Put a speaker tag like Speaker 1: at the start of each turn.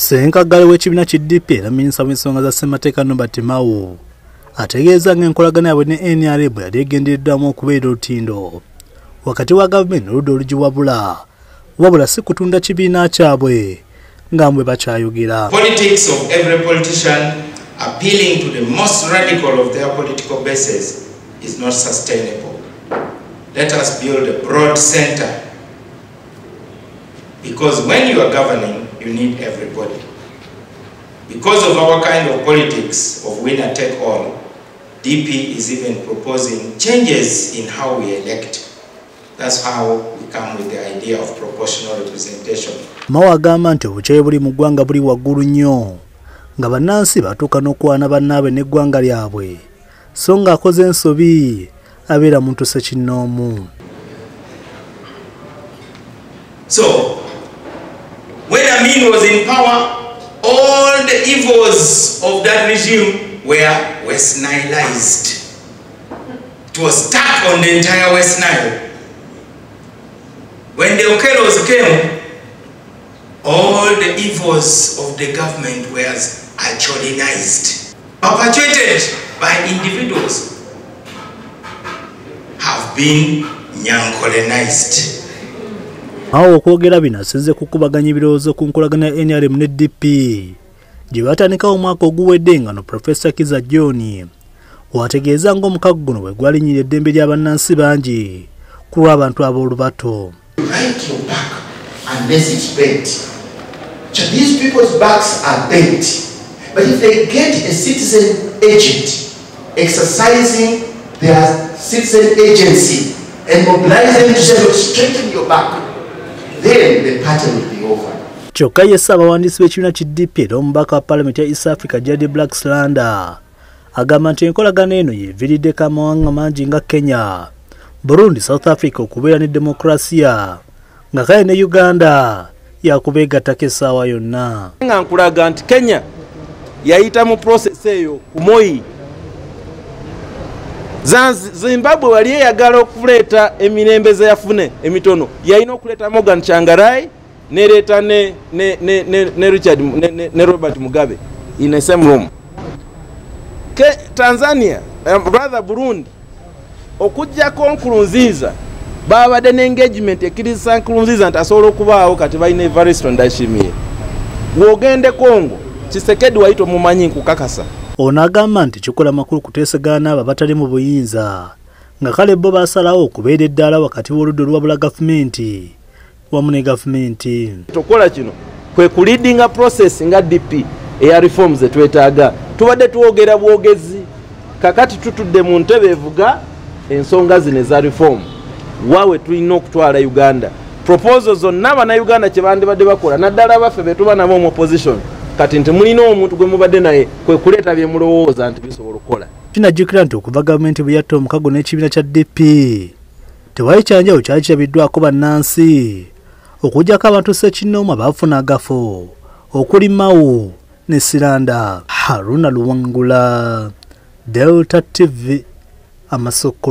Speaker 1: ssenkaggale w'ekibiina ki dp era minisita w'ensonga za ssemateeka nobert mao ategeeza ng'enkolagana yaabwe ne nrm yali egendereddwamu okubeera olutindo wakati wa gavumenti n'oludda olugiwabula wabula si kutunda kibiina kyabwe nga mbwe bakyayogera
Speaker 2: Politics of every politician appealing to the most radical of their political bases is not sustainable. Let us build a broad center because when you are governing, you need everybody. Because of our kind of politics of winner take all, DP is even proposing changes in how we elect. That's how we come with the idea of proportional representation.
Speaker 1: mao agamba nti obukyayi buli mu ggwanga buli waggulu nnyo nga bannansi batuuka n'okwana bannaabwe n'eggwanga lyabwe so ng'akoze ensobi abeera muntu sekinnoomu
Speaker 2: So, Amin was in power, all the evils of that regime were West Nilized. It was stuck on the entire West Nile. When the Okelos came, all the evils of the government were actualized, perpetuated by individuals, have been nyankolenized.
Speaker 1: Awo okwogera bino asinze kukubaganya ebirowoozo ku nkolagana ya nrm ne dp gye batandikawo omwaka oguwedde nga no profesa kiza john wategeeza ng'omukago guno bwe gwalinyira eddembe ly'abannansi bangi ku lw'abantu ab'olubato.
Speaker 3: So these people's backs are bent. But if they get a citizen agent exercising their citizen agency and mobilize them to say, straighten your back, then the party will be over.
Speaker 1: kyokka ye ssaabawandiisi b'ekibiina ki dp era omubaka wa paalamenti ya east africa jadi black slander agamba nti enkolagana eno yeeviriddeko amawanga mangi nga kenya burundi south africa okubeera ne demokurasiya nga kale ne uganda yakubeegattako essaawa yonna
Speaker 4: nga nkulaga nti kenya yayita mu process eyo ku moyi Zanzi- zimbabwe wali eyagala okuleeta emirembe ze yafune emitono. Yalina okuleeta morgan changarai nereeta ne, ne, ne, ne, ne richard ne, ne, ne robert mugabe in same room. Ke, tanzania um, rather burundi okugjako nkurunziza babadde ne engagement ekkirizisa nkurunziza nti asobola okubaawo kati balina evaristo ndashimiye wogende kongo kisekedi wayita omumanyi nkukakasa
Speaker 1: ono agamba nti kikola makulu kuteesegana abo abatali mu buyinza. Nga kale bo basalawo okubeera eddaala wakati w'oludda oluwabula gavumenti. Wamu ne gavumenti.
Speaker 4: Tokola kino. Kwe kuleadinga process nga dp eya reforms zetwetaaga tubadde twogera bwogezi. Kakati tutudde mu ntebe evuga ensonga zino eza reform. Waawe tulina okutwala uganda. Proposal zonna bannayuganda kye bandibadde bakola naddala baffe betuba nabo mu opposition kati nti mulina omuntu gwe mubadde naye kwe kuleeta bye mulowooza nti bisobola okukola.
Speaker 1: Kinajjukira nti okuva gavumenti bwe yatta omukago n'ekibiina kya dp tewali kyanjawo kyali kirabiddwako bannansi. Okugyako abantu sekinnoomu abaafuna agafo okuli mawo ne siranda haruna luwangula delta tv amasokolo